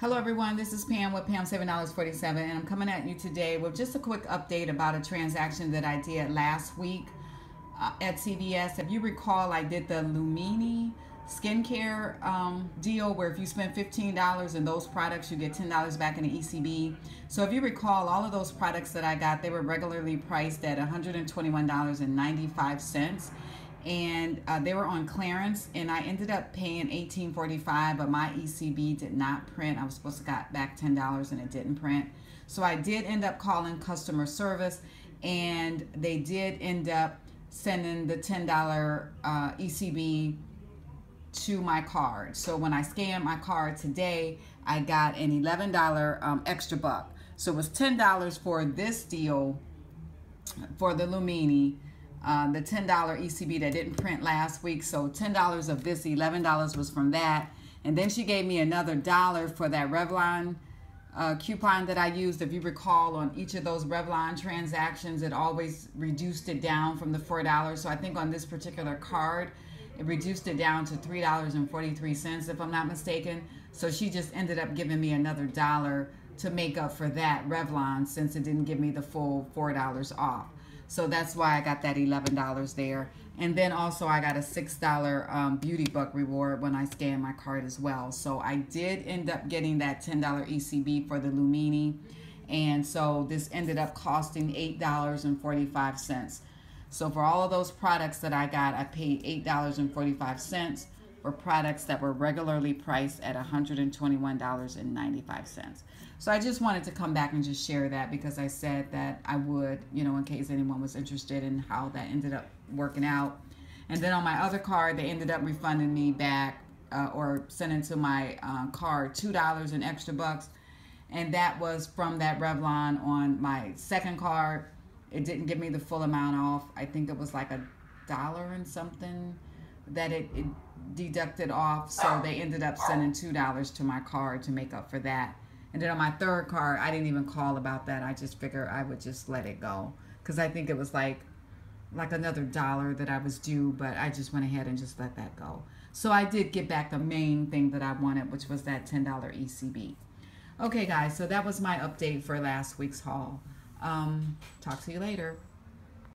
Hello everyone, this is Pam with Pam $7.47 and I'm coming at you today with just a quick update about a transaction that I did last week uh, at CVS. If you recall, I did the Lumene skincare um, deal where if you spend $15 in those products, you get $10 back in the ECB. So if you recall, all of those products that I got, they were regularly priced at $121.95 and uh, they were on clearance and I ended up paying 18.45 but my ECB did not print. I was supposed to got back $10 and it didn't print. So I did end up calling customer service and they did end up sending the $10 uh, ECB to my card. So when I scanned my card today I got an $11 um, extra buck. So it was $10 for this deal for the Lumene uh, the $10 ECB that didn't print last week. So $10 of this, $11 was from that. And then she gave me another dollar for that Revlon uh, coupon that I used. If you recall, on each of those Revlon transactions, it always reduced it down from the $4. So I think on this particular card, it reduced it down to $3.43, if I'm not mistaken. So she just ended up giving me another dollar to make up for that Revlon since it didn't give me the full $4 off. So that's why I got that $11 there. And then also I got a $6 um, Beauty Buck reward when I scanned my card as well. So I did end up getting that $10 ECB for the Lumene. And so this ended up costing $8.45. So for all of those products that I got, I paid $8.45 for products that were regularly priced at $121.95. So I just wanted to come back and just share that because I said that I would, you know, in case anyone was interested in how that ended up working out. And then on my other card, they ended up refunding me back uh, or sending to my uh, card $2 in extra bucks. And that was from that Revlon on my second card. It didn't give me the full amount off. I think it was like a dollar and something that it, it deducted off. So they ended up sending $2 to my card to make up for that. And then on my third card, I didn't even call about that. I just figured I would just let it go because I think it was like like another dollar that I was due, but I just went ahead and just let that go. So I did get back the main thing that I wanted, which was that $10 ECB. Okay, guys, so that was my update for last week's haul. Um, talk to you later.